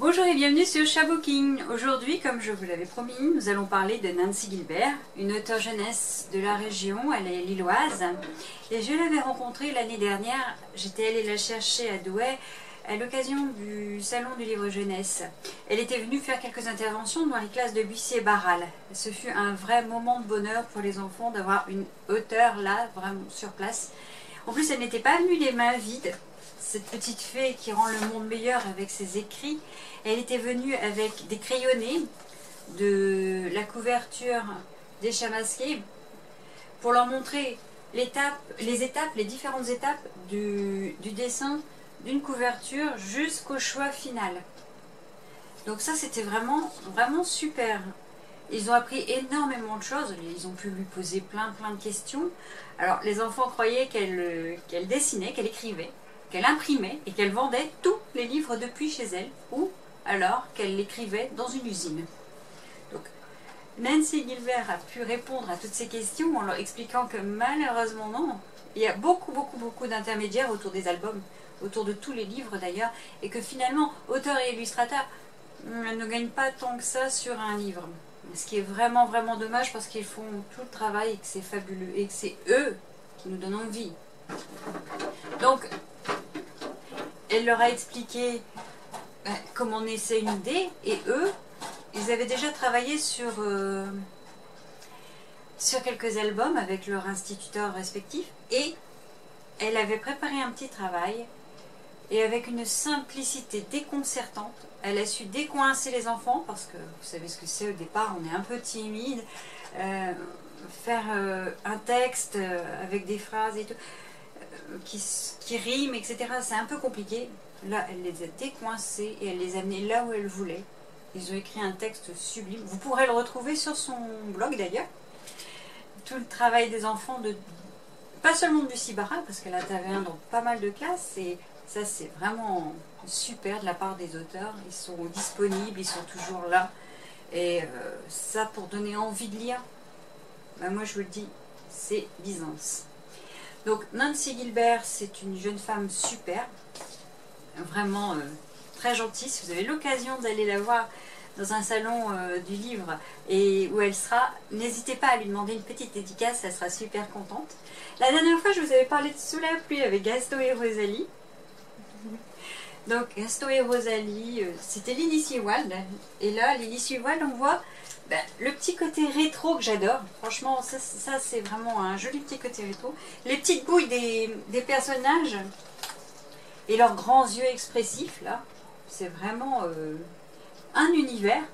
Bonjour et bienvenue sur Chabooking. Aujourd'hui, comme je vous l'avais promis, nous allons parler de Nancy Gilbert, une auteure jeunesse de la région, elle est lilloise. Et je l'avais rencontrée l'année dernière, j'étais allée la chercher à Douai à l'occasion du Salon du Livre Jeunesse. Elle était venue faire quelques interventions dans les classes de Bussy et Barral. Ce fut un vrai moment de bonheur pour les enfants d'avoir une auteure là, vraiment sur place. En plus, elle n'était pas venue les mains vides, cette petite fée qui rend le monde meilleur avec ses écrits. Elle était venue avec des crayonnés de la couverture des chats masqués pour leur montrer les étapes, les différentes étapes du, dessin d'une couverture jusqu'au choix final. Donc ça c'était vraiment, vraiment super. Ils ont appris énormément de choses, ils ont pu lui poser plein plein de questions. Alors les enfants croyaient qu'elle dessinait, qu'elle écrivait qu'elle imprimait et qu'elle vendait tous les livres depuis chez elle, ou alors qu'elle l'écrivait dans une usine. Donc, Nancy Gilbert a pu répondre à toutes ces questions en leur expliquant que malheureusement non, il y a beaucoup, beaucoup, beaucoup d'intermédiaires autour des albums, autour de tous les livres d'ailleurs, et que finalement, auteurs et illustrateurs hmm, ne gagnent pas tant que ça sur un livre. Ce qui est vraiment, vraiment dommage parce qu'ils font tout le travail et que c'est fabuleux et que c'est eux qui nous donnent envie. Donc, elle leur a expliqué euh, comment naissait une idée, et eux, ils avaient déjà travaillé sur, euh, sur quelques albums avec leurs instituteurs respectifs, et elle avait préparé un petit travail, et avec une simplicité déconcertante, elle a su décoincer les enfants, parce que vous savez ce que c'est au départ, on est un peu timide, euh, faire un texte avec des phrases et tout qui, qui riment, etc. C'est un peu compliqué. Là, elle les a décoincés et elle les a amenés là où elle voulait. Ils ont écrit un texte sublime. Vous pourrez le retrouver sur son blog d'ailleurs. Tout le travail des enfants, de pas seulement de Lucie Barra, parce qu'elle intervient dans pas mal de classes, et ça c'est vraiment super de la part des auteurs. Ils sont disponibles, ils sont toujours là. Et euh, ça pour donner envie de lire, ben, moi je vous le dis, c'est Byzance. Donc Nancy Gilbert, c'est une jeune femme super, vraiment euh, très gentille. Si vous avez l'occasion d'aller la voir dans un salon euh, du livre et où elle sera, n'hésitez pas à lui demander une petite dédicace, elle sera super contente. La dernière fois, je vous avais parlé de Sous la pluie avec Gaston et Rosalie. Donc Gaston et Rosalie, euh, c'était Lily Sewald. Et là, Lily Sewald, on voit ben, le petit côté rétro que j'adore, franchement, ça, c'est vraiment un joli petit côté rétro. Les petites bouilles des, personnages et leurs grands yeux expressifs, là, c'est vraiment euh, un univers.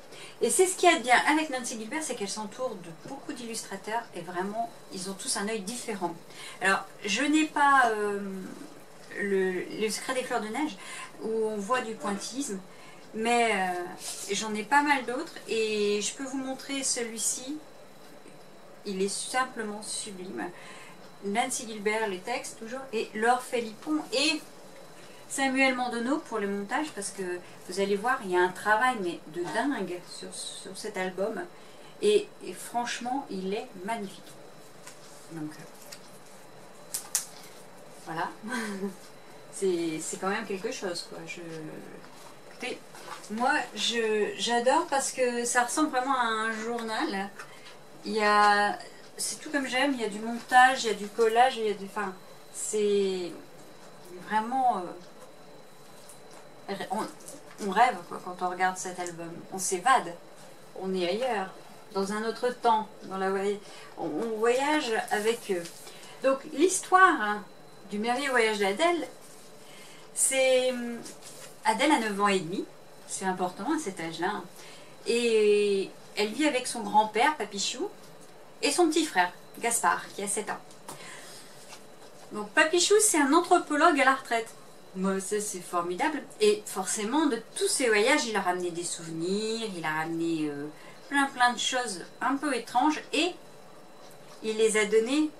Et c'est ce qui est bien avec Nancy Gilbert, c'est qu'elle s'entoure de beaucoup d'illustrateurs et vraiment, ils ont tous un œil différent. Alors, je n'ai pas euh, le, secret des fleurs de neige où on voit du pointillisme, mais euh, j'en ai pas mal d'autres et je peux vous montrer celui-ci. Il est simplement sublime. Nancy Gilbert, les textes toujours, et Laure Philippon et Samuel Mandonneau pour le montage parce que vous allez voir, il y a un travail mais de dingue sur, cet album et, franchement, il est magnifique. Voilà. C'est quand même quelque chose, quoi. Je, écoutez, moi, j'adore parce que ça ressemble vraiment à un journal. Il y a, c'est tout comme j'aime, il y a du montage, il y a du collage, il y a du, enfin, c'est vraiment, euh, on, rêve quoi, quand on regarde cet album. On s'évade, on est ailleurs, dans un autre temps, dans la, on, on voyage avec eux. Donc l'histoire hein, du merveilleux voyage d'Adèle, c'est Adèle a 9 ans et demi c'est important à cet âge-là. Et elle vit avec son grand-père, Papichou, et son petit frère, Gaspard, qui a 7 ans. Donc Papichou, c'est un anthropologue à la retraite. Moi, ça c'est formidable. Et forcément, de tous ces voyages, il a ramené des souvenirs, il a ramené euh, plein plein de choses un peu étranges et il les a donnés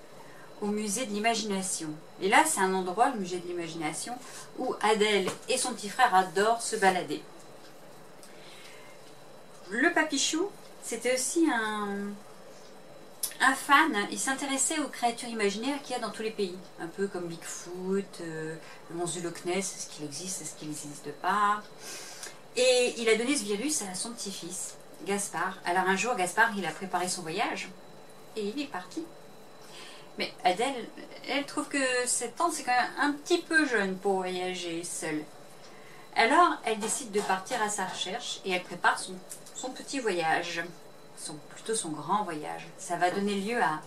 au musée de l'imagination. Et là, c'est un endroit, le musée de l'imagination, où Adèle et son petit frère adorent se balader le papichou, c'était aussi un, fan, il s'intéressait aux créatures imaginaires qu'il y a dans tous les pays. Un peu comme Bigfoot, euh, le monstre du Ness, est-ce qu'il existe, est-ce qu'il n'existe pas? Et il a donné ce virus à son petit-fils, Gaspard. Alors un jour, Gaspard, il a préparé son voyage et il est parti. Mais Adèle, elle trouve que 7 ans, c'est quand même un petit peu jeune pour voyager seule. Alors, elle décide de partir à sa recherche et elle prépare son, petit voyage plutôt son grand voyage. Ça va donner lieu à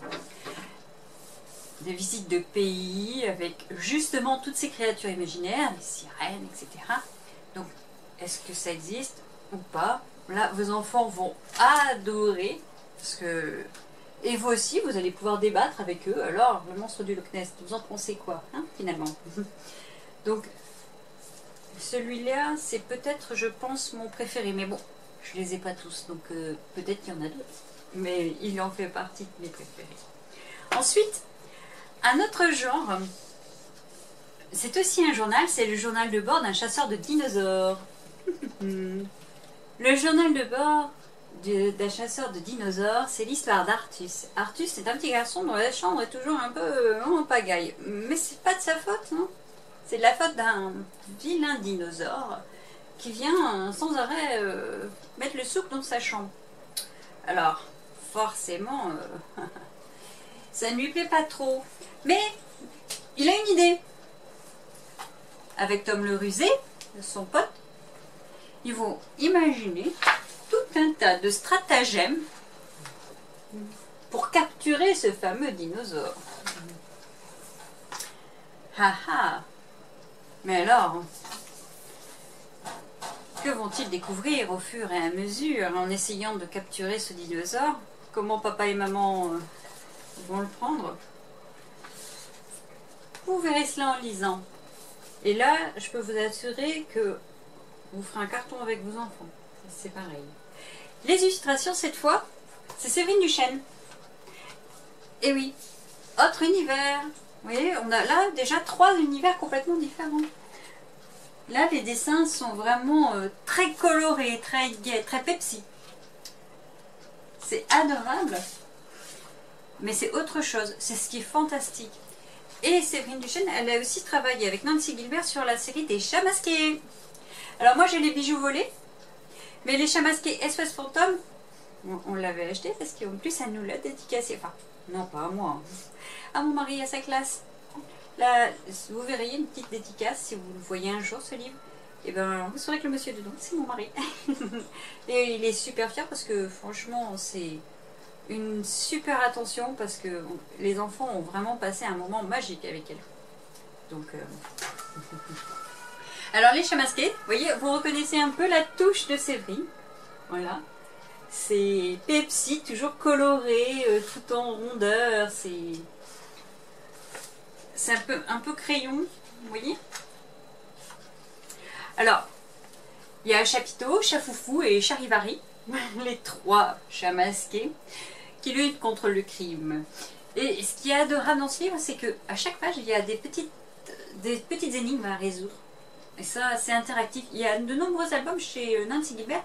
des visites de pays avec justement toutes ces créatures imaginaires, les sirènes, etc. Donc, est-ce que ça existe ou pas? Là, vos enfants vont adorer, parce que... Et vous aussi, vous allez pouvoir débattre avec eux. Alors, le monstre du Loch Ness, vous en pensez quoi, hein, finalement Donc, celui-là, c'est peut-être, je pense, mon préféré. Mais bon, je les ai pas tous, donc euh, peut-être qu'il y en a d'autres. Mais il en fait partie de mes préférés. Ensuite, un autre genre, c'est aussi un journal, c'est le journal de bord d'un chasseur de dinosaures. le journal de bord d'un chasseur de dinosaures, c'est l'histoire d'Artus. Artus, c'est un petit garçon dont la chambre est toujours un peu euh, en pagaille. Mais c'est pas de sa faute, non? C'est de la faute d'un vilain dinosaure qui vient sans arrêt euh, mettre le souk dans sa chambre. Alors, forcément, euh, ça ne lui plaît pas trop. Mais il a une idée. Avec Tom le rusé, son pote, ils vont imaginer un tas de stratagèmes pour capturer ce fameux dinosaure. Ha ha Mais alors, que vont-ils découvrir au fur et à mesure en essayant de capturer ce dinosaure? Comment papa et maman euh, vont le prendre? Vous verrez cela en lisant. Et là, je peux vous assurer que vous ferez un carton avec vos enfants. C'est pareil. Les illustrations, cette fois, c'est Séverine Duchesne. Et oui, autre univers. Vous voyez, on a là déjà trois univers complètement différents. Là, les dessins sont vraiment euh, très colorés, très gays, très Pepsi. C'est adorable, mais c'est autre chose. C'est ce qui est fantastique. Et Séverine Duchesne, elle a aussi travaillé avec Nancy Gilbert sur la série des chats masqués. Alors moi, j'ai les bijoux volés, mais les chats masqués SOS Fantôme, on, l'avait acheté parce qu'en plus, elle nous l'a dédicacé. Enfin, non, pas à moi. Hein. À mon mari, à sa classe. Là, vous verriez une petite dédicace si vous le voyez un jour ce livre. Et eh ben, vous saurez que le monsieur dedans, c'est mon mari. et il est super fier parce que franchement, c'est une super attention parce que les enfants ont vraiment passé un moment magique avec elle. Donc, euh, alors les chats masqués, vous voyez, vous reconnaissez un peu la touche de Séverine. Voilà. C'est Pepsi, toujours coloré, euh, tout en rondeur. C'est un peu, un peu crayon, vous voyez Alors, il y a Chapiteau, Chafoufou et Charivari, les trois chats masqués, qui luttent contre le crime. Et ce qui est adorable dans ce livre, c'est qu'à chaque page, il y a des petites, des petites énigmes à résoudre. Et ça, c'est interactif. Il y a de nombreux albums chez euh, Nancy Gilbert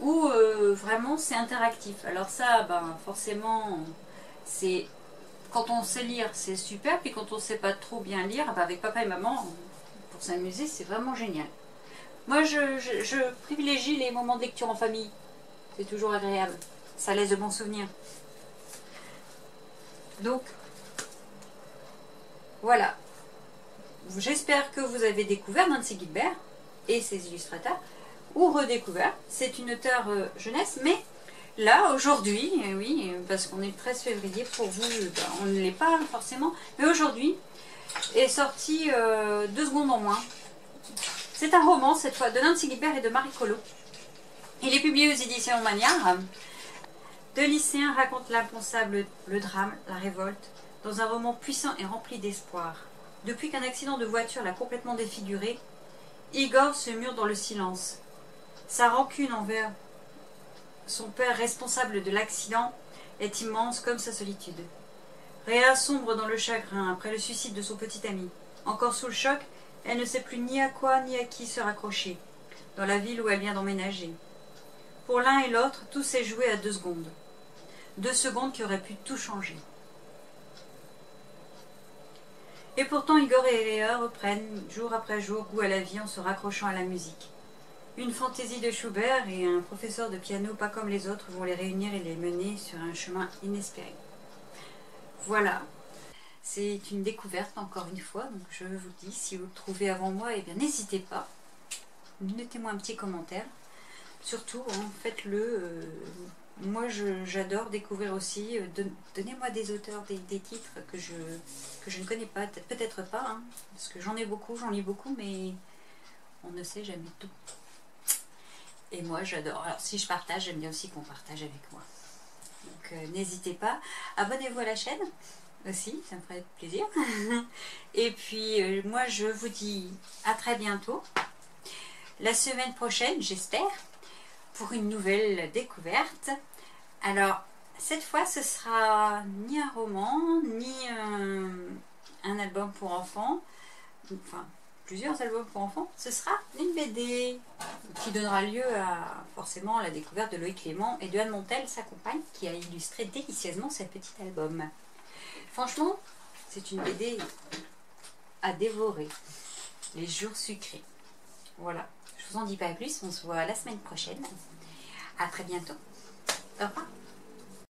où euh, vraiment c'est interactif. Alors ça, ben, forcément, c'est quand on sait lire, c'est super. Puis quand on ne sait pas trop bien lire, bah, avec papa et maman, pour s'amuser, c'est vraiment génial. Moi, je, privilégie les moments de lecture en famille. C'est toujours agréable. Ça laisse de bons souvenirs. Donc, voilà. J'espère que vous avez découvert Nancy Gilbert et ses illustrateurs, ou redécouvert. C'est une auteure euh, jeunesse, mais Là, aujourd'hui, eh oui, parce qu'on est le 13 février, pour vous, ben, on ne l'est pas forcément, mais aujourd'hui est sorti euh, deux secondes en moins. C'est un roman, cette fois, de Nancy Guibert et de Marie Colo. Il est publié aux éditions Manière. Deux lycéens racontent l'impensable, le drame, la révolte, dans un roman puissant et rempli d'espoir. Depuis qu'un accident de voiture l'a complètement défiguré, Igor se mure dans le silence. Sa rancune envers son père responsable de l'accident est immense comme sa solitude. Réa sombre dans le chagrin après le suicide de son petit ami. Encore sous le choc, elle ne sait plus ni à quoi ni à qui se raccrocher, dans la ville où elle vient d'emménager. Pour l'un et l'autre, tout s'est joué à deux secondes. Deux secondes qui auraient pu tout changer. Et pourtant, Igor et Léa reprennent jour après jour goût à la vie en se raccrochant à la musique. Une fantaisie de Schubert et un professeur de piano pas comme les autres vont les réunir et les mener sur un chemin inespéré. Voilà, c'est une découverte encore une fois, je vous dis, si vous le trouvez avant moi, eh bien n'hésitez pas, mettez-moi un petit commentaire. Surtout, hein, faites-le. Euh, moi, j'adore découvrir aussi. Euh, donnez-moi des auteurs, des, titres que je, que je ne connais pas, peut-être pas, hein, parce que j'en ai beaucoup, j'en lis beaucoup, mais on ne sait jamais tout. Et moi, j'adore. Alors, si je partage, j'aime bien aussi qu'on partage avec moi. Donc, euh, n'hésitez pas. Abonnez-vous à la chaîne aussi, ça me ferait plaisir. Et puis, euh, moi, je vous dis à très bientôt. La semaine prochaine, j'espère, pour une nouvelle découverte. Alors, cette fois, ce sera ni un roman, ni un, album pour enfants. Enfin, plusieurs albums pour enfants, ce sera une BD qui donnera lieu à forcément la découverte de Loïc Clément et de Anne Montel, sa compagne, qui a illustré délicieusement ce petit album. Franchement, c'est une BD à dévorer. Les jours sucrés. Voilà, je vous en dis pas plus, on se voit la semaine prochaine. À très bientôt. Au revoir.